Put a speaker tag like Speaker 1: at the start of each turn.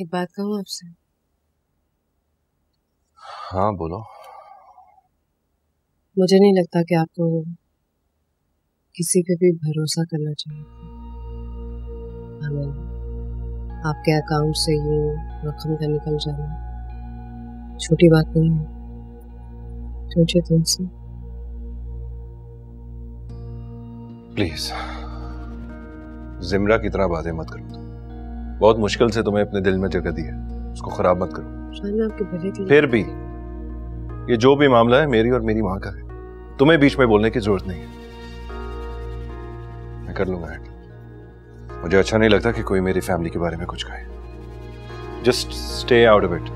Speaker 1: एक बात कहूँ आपसे?
Speaker 2: हाँ बोलो।
Speaker 1: मुझे नहीं लगता कि आपको किसी पे भी भरोसा करना चाहिए। हमें आपके अकाउंट से यूँ रकम का निकल जाना। छोटी बात नहीं है। सोचिए तुमसे।
Speaker 2: प्लीज़ जिमरा की तरह बातें मत करो। बहुत मुश्किल से तुम्हें अपने दिल में जगह दी है। उसको खराब मत करो।
Speaker 1: आपके भले के लिए
Speaker 2: फिर भी ये जो भी मामला है मेरी और मेरी माँ का है। तुम्हें बीच में बोलने की ज़रूरत नहीं है। मैं कर लूँगा मुझे अच्छा नहीं लगता कि कोई मेरी फैमिली के बारे में कुछ कहे। Just stay out of it